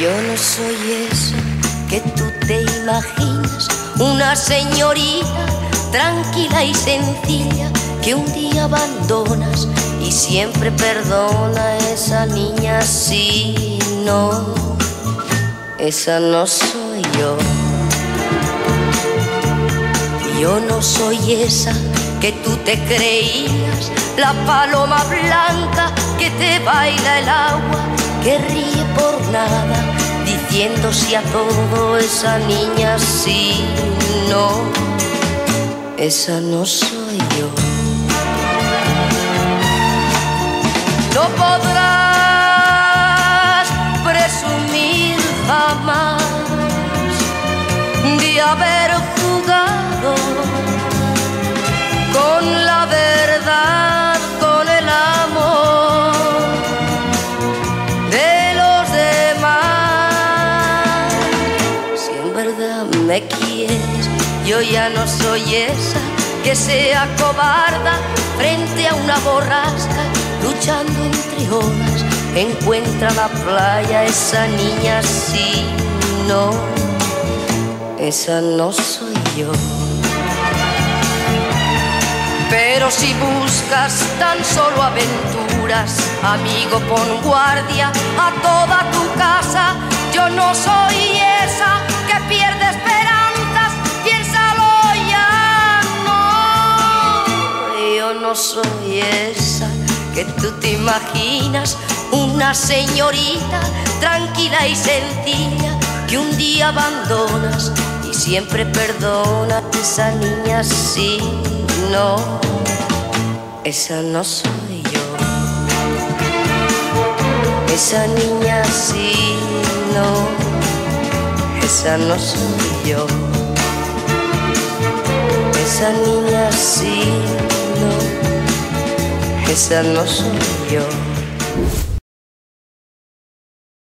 Yo no soy esa que tú te imaginas, una señorita tranquila y sencilla que un día abandonas y siempre perdona a esa niña si no, esa no soy yo. Yo no soy esa que tú te creías, la paloma blanca que te baila el agua, que ríe por nada, diciendo si a todo esa niña sí, no, esa no soy yo. No podrás presumir jamás de haber me quieres, yo ya no soy esa que sea cobarda frente a una borrasca, luchando entre olas. Encuentra la playa esa niña, sí, no, esa no soy yo. Pero si buscas tan solo aventuras, amigo, pon guardia a toda tu casa. Yo no soy esa que pierde soy esa que tú te imaginas, una señorita tranquila y sencilla que un día abandonas y siempre perdona esa niña, sí, no, esa no soy yo. Esa niña, sí, no, esa no soy yo. Esa niña, sí, esa no soy yo.